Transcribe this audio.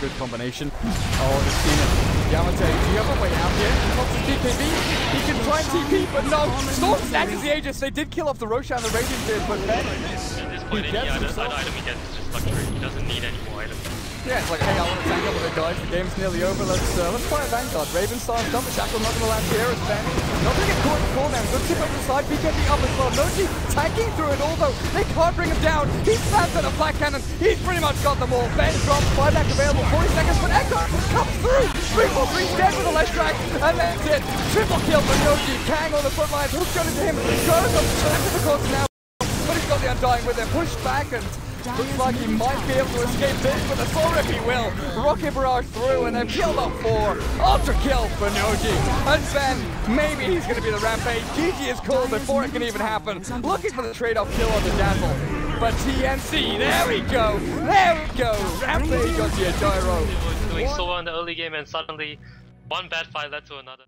good combination. Oh, the it. Yamate, do you have a way out here? He wants TKB. He can try and TP, but no. Storm snatches the Aegis. They did kill off the Roshan and the Radiant did, but Ben... At this point, He gets himself- item he gets is just luxury. He doesn't need any more items. Yeah, it's like, hey, I want to tank up with the guys. The game's nearly over. Let's uh, let's play a Vanguard. Raven Star, Double Shackle, not gonna land here as Ben. Not gonna get caught in the cooldown. Good tip over the side. BKB up as well. Gnoji tanking through it, although they can't bring him down. He stands at a Black Cannon. He's pretty much got them all. Ben drops, buyback available, 40 seconds, but Echo comes through. 3 4 3 dead with a left track, and that's it. Triple kill for Gnoji. Kang on the front lines. Hook's gun into him. Goes up to the course now. But he's got the Undying with him. Pushed back and looks like he might be able to escape this with the soul if he will. Rocket Barrage through and they've killed off four. Ultra kill for Gnoji. And then maybe he's going to be the Rampage. GG is called before it can even happen. Looking for the trade-off kill on the Dazzle. But TNC, there we go. There we go. Rampage onto your gyro. Doing so well in the early game and suddenly one bad fight led to another.